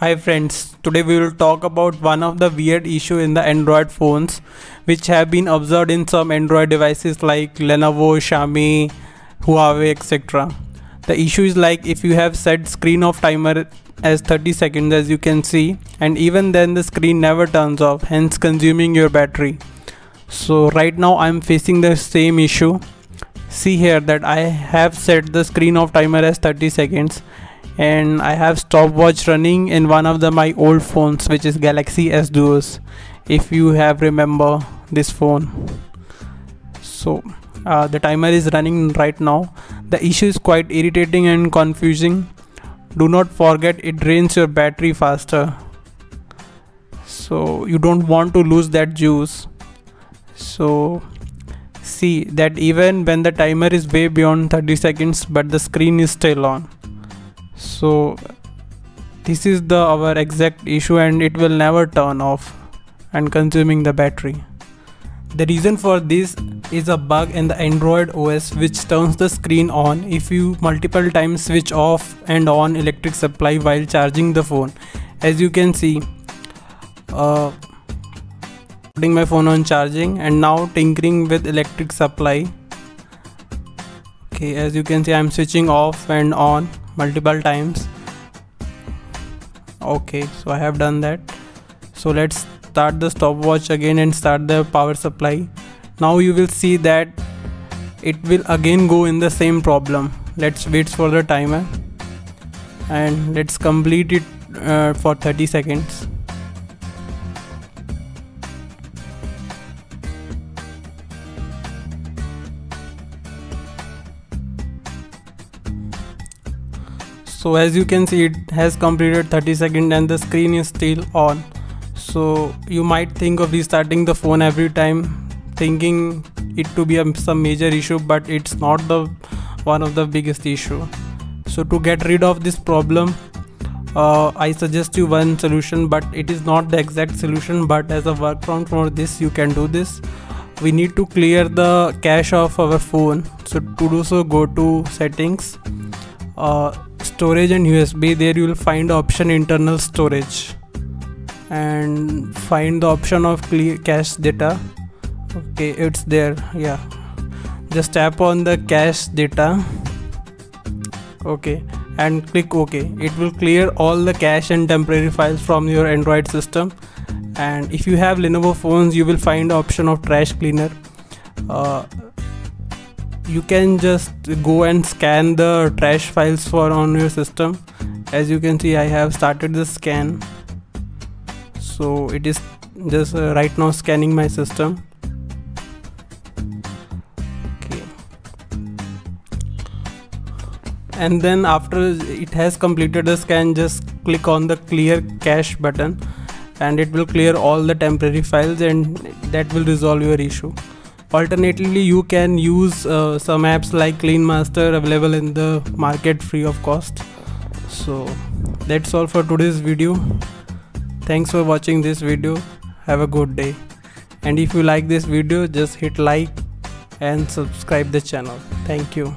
Hi friends, today we will talk about one of the weird issue in the Android phones which have been observed in some Android devices like Lenovo, Xiaomi, Huawei etc. The issue is like if you have set screen off timer as 30 seconds as you can see and even then the screen never turns off hence consuming your battery. So right now I am facing the same issue. See here that I have set the screen off timer as 30 seconds and I have stopwatch running in one of the my old phones which is Galaxy S Duos if you have remember this phone. So uh, the timer is running right now. The issue is quite irritating and confusing. Do not forget it drains your battery faster. So you don't want to lose that juice. So see that even when the timer is way beyond 30 seconds but the screen is still on. So this is the our exact issue and it will never turn off and consuming the battery. The reason for this is a bug in the android os which turns the screen on if you multiple times switch off and on electric supply while charging the phone. As you can see uh, putting my phone on charging and now tinkering with electric supply. Okay as you can see i'm switching off and on multiple times. Okay so I have done that. So let's start the stopwatch again and start the power supply. Now you will see that it will again go in the same problem. Let's wait for the timer and let's complete it uh, for 30 seconds so as you can see it has completed 30 seconds and the screen is still on. So you might think of restarting the phone every time thinking it to be a, some major issue but it's not the one of the biggest issue. So to get rid of this problem uh, I suggest you one solution but it is not the exact solution but as a workaround for this you can do this. We need to clear the cache of our phone. So to do so go to settings uh, storage and USB there you will find option internal storage. And find the option of clear cache data. Okay it's there yeah. Just tap on the cache data. Okay and click ok. It will clear all the cache and temporary files from your android system. And if you have lenovo phones you will find option of trash cleaner. Uh, you can just go and scan the trash files for on your system. As you can see I have started the scan. So it is just uh, right now scanning my system. Okay. And then after it has completed the scan just click on the clear cache button and it will clear all the temporary files and that will resolve your issue alternatively you can use uh, some apps like clean master available in the market free of cost. So that's all for today's video. Thanks for watching this video. Have a good day. And if you like this video just hit like and subscribe the channel. Thank you